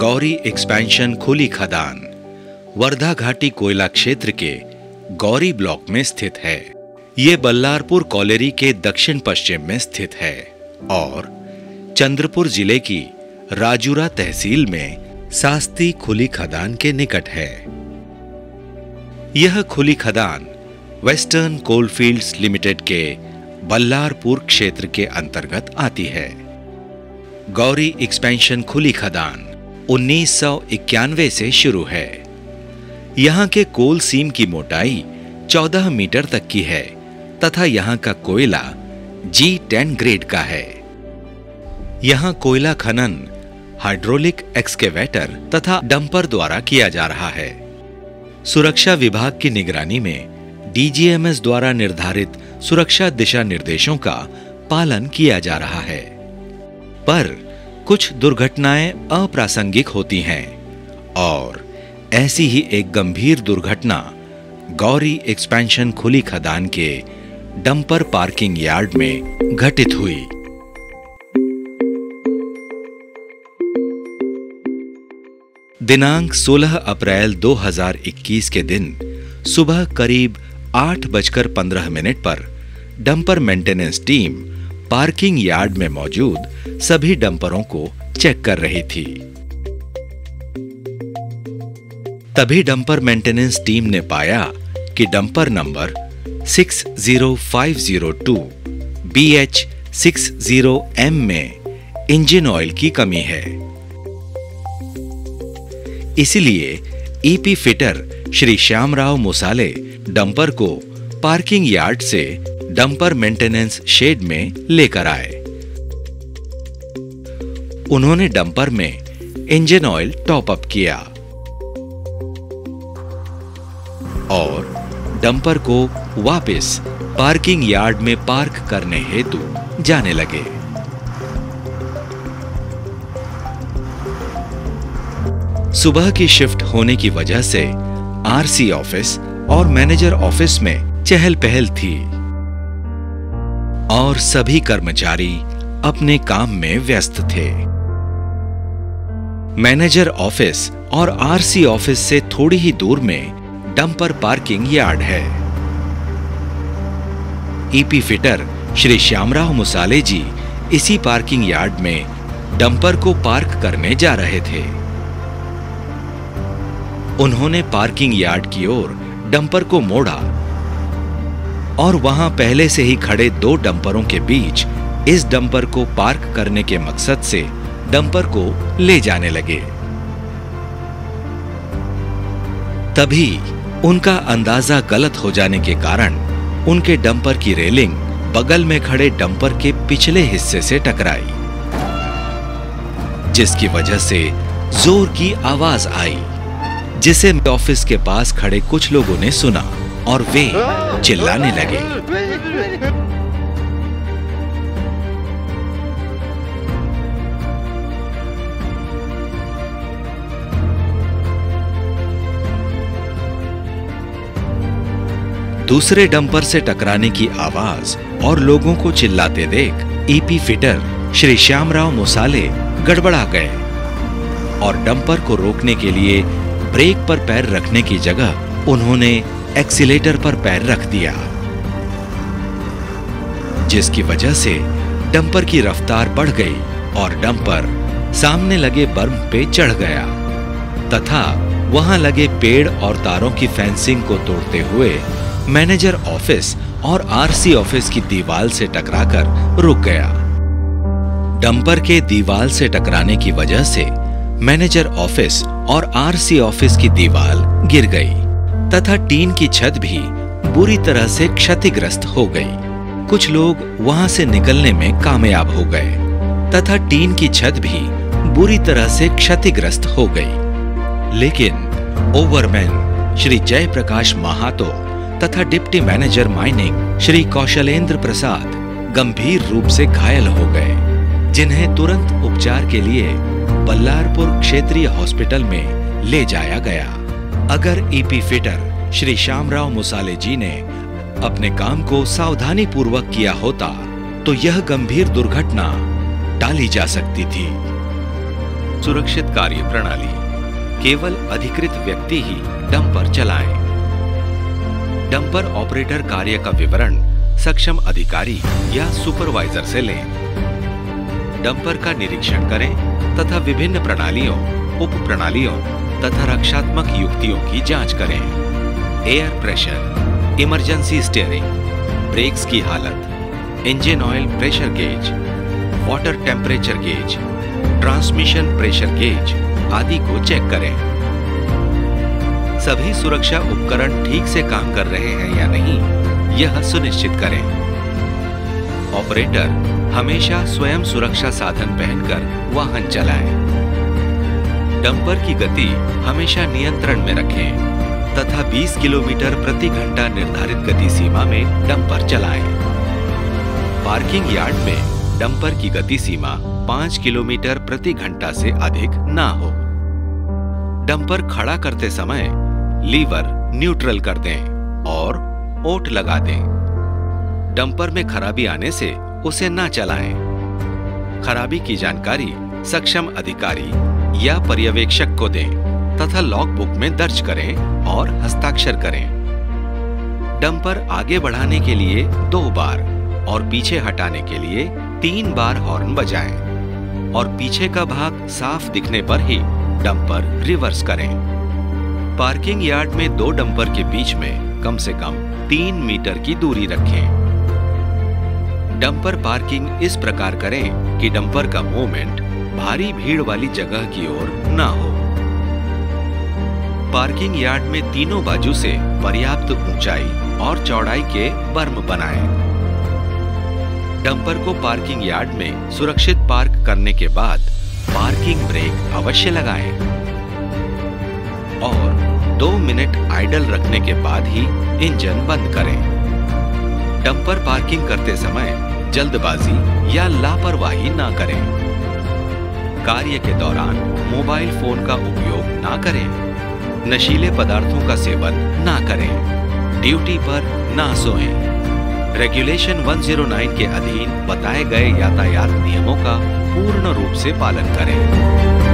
Gauri expansion खुली खदान, वर्धा घाटी कोयला क्षेत्र के गौरी ब्लॉक में स्थित है। ये बल्लारपुर कॉलेरी के दक्षिण पश्चिम में स्थित है और चंद्रपुर ज़िले की राजूरा तहसील में सास्ती खुली खदान के निकट है। यह खुली खदान वेस्टर्न कोलफील्ड्स लिमिटेड के बल्लारपुर क्षेत्र के अंतर्गत आती है। गौरी एक्सपेंशन खुली खदान 1991 से शुरू है। यहाँ के कोल सीम की मोटाई 14 मीटर तक की है, तथा यहाँ का कोयला जी टेन ग्रेड का है। यहाँ कोयला खनन, हाइड्रोलिक एक्सकेवेटर तथा डंपर द्वारा किया जा रहा है। सुरक्षा विभाग की निगरानी में डीजीएमएस द्वारा निर्धारित सुरक्षा दिशा निर्देशों का पालन किया जा रहा है। पर कुछ दुर्घटनाएँ अप्रासंगिक होती हैं, और ऐसी ही एक गंभीर दुर्घटना गौरी एक्सपेंशन खुली खदान के डंपर पार्किंग यार्ड में घटित हुई। दिनांक 16 अप्रैल 2021 के दिन सुबह करीब आठ बजकर पंद्रह मिनट पर dumper maintenance team parking yard में मौजूद सभी डंपरों को चेक कर रही थी। तभी डंपर मेंटेनेंस टीम ने पाया कि डंपर नंबर 60502 BH 60M में इंजन ऑयल की कमी है। इसलिए EP fitter Shri Shyamrao Musale dumper को पार्किंग यार्ड से डंपर मेंटेनेंस शेड में लेकर आए। उन्होंने डंपर में इंजन ऑयल टॉप अप किया और डंपर को वापस पार्किंग यार्ड में पार्क करने हेतु जाने लगे। सुबह की शिफ्ट होने की वजह से आरसी ऑफ़िस और मैनेजर ऑफ़िस में चहल पहल थी। और सभी कर्मचारी अपने काम में व्यस्त थे। मैनेजर ऑफ़िस और आरसी ऑफ़िस से थोड़ी ही दूर में डंपर पार्किंग यार्ड है। ईपी फिटर श्री श्यामराव मुसाले जी इसी पार्किंग यार्ड में डंपर को पार्क करने जा रहे थे। उन्होंने पार्किंग यार्ड की ओर डंपर को मोड़ा और वहाँ पहले से ही खड़े दो डंपरों के बीच इस डंपर को पार्क करने के मकसद से डंपर को ले जाने लगे। तभी उनका अंदाज़ा गलत हो जाने के कारण उनके डंपर की रेलिंग बगल में खड़े डंपर के पिछले हिस्से से टकराई, जिसकी वजह से ज़ोर की आवाज़ आई, जिसे ऑफ़िस के पास खड़े कुछ लोगों ने सुना। और वे चिल्लाने लगे। दूसरे डंपर से टकराने की आवाज़ और लोगों को चिल्लाते देख ईपी फिटर, श्री श्यामराव मुसाले गड़बड़ा गए और डंपर को रोकने के लिए ब्रेक पर पैर रखने की जगह उन्होंने एक्सीलेटर पर पैर रख दिया, जिसकी वजह से डंपर की रफ्तार बढ़ गई और डंपर सामने लगे बर्म पे चढ़ गया। तथा वहाँ लगे पेड़ और तारों की फेंसिंग को तोड़ते हुए मैनेजर ऑफ़िस और आरसी ऑफ़िस की दीवार से टकराकर रुक गया। डंपर के दीवार से टकराने की वजह से मैनेजर ऑफ़िस और आरसी ऑफ़िस की दीवार गिर गई। तथा टीन की छत भी बुरी तरह से क्षतिग्रस्त हो गई। कुछ लोग वहाँ से निकलने में कामयाब हो गए, तथा टीन की छत भी बुरी तरह से क्षतिग्रस्त हो गई। लेकिन ओवरमैन श्री जयप्रकाश महातो तथा deputy manager mining Shri Kaushalendra Prasad गंभीर रूप से घायल हो गए, जिन्हें तुरंत उपचार के लिए बल्लारपुर क्षेत्रीय हॉस्पिटल में ले जाया गया। अगर ईपी फिटर श्री श्यामराव मुसाले जी ने अपने काम को सावधानी पूर्वक किया होता तो यह गंभीर दुर्घटना टाली जा सकती थी सुरक्षित कार्य प्रणाली केवल अधिकृत व्यक्ति ही डंपर चलाएँ। डंपर ऑपरेटर कार्य का विवरण सक्षम अधिकारी या सुपरवाइजर से लें डंपर का निरीक्षण करें तथा विभिन्न प्रणालियों, उप प्रणालियों तथा रक्षात्मक युक्तियों की जाँच करें। Air pressure, emergency steering, brakes की हालत, engine oil pressure gauge, water temperature gauge, transmission pressure gauge आदि को चेक करें। सभी सुरक्षा उपकरण ठीक से काम कर रहे हैं या नहीं, यह सुनिश्चित करें। ऑपरेटर, हमेशा स्वयं सुरक्षा साधन पहनकर वाहन चलाएँ। डंपर की गति हमेशा नियंत्रण में रखें, तथा 20 किलोमीटर प्रति घंटा निर्धारित गति सीमा में डंपर चलाएँ। पार्किंग यार्ड में डंपर की गति सीमा 5 किलोमीटर प्रति घंटा से अधिक ना हो डंपर खड़ा करते समय लीवर न्यूट्रल कर दें और ओट लगा दें डंपर में खराबी आने से उसे ना चलाएँ। खराबी की जानकारी सक्षम अधिकारी या पर्यवेक्षक को दें तथा लॉग बुक में दर्ज करें और हस्ताक्षर करें। डंपर आगे बढ़ाने के लिए दो बार और पीछे हटाने के लिए तीन बार हॉर्न बजाएँ और पीछे का भाग साफ़ दिखने पर ही डंपर रिवर्स करें। पार्किंग यार्ड में दो डंपर के बीच में कम से कम तीन मीटर की दूरी रखें। डंपर पार्किंग इस प्रकार करें कि डंपर का मूवमेंट भारी भीड़ वाली जगह की ओर न हो। पार्किंग यार्ड में तीनों बाजू से पर्याप्त ऊंचाई और चौड़ाई के बर्म बनाएँ। डंपर को पार्किंग यार्ड में सुरक्षित पार्क करने के बाद पार्किंग ब्रेक अवश्य लगाएँ। और दो मिनट आइडल रखने के बाद ही इंजन बंद करें। डंपर पार्किंग करते समय जल्दबाजी या लापरवाही ना करें। कार्य के दौरान मोबाइल फ़ोन का उपयोग ना करें। नशीले पदार्थों का सेवन ना करें। ड्यूटी पर ना सोएँ। रेगुलेशन 109 के अधीन बताए गए यातायात नियमों का पूर्ण रूप से पालन करें।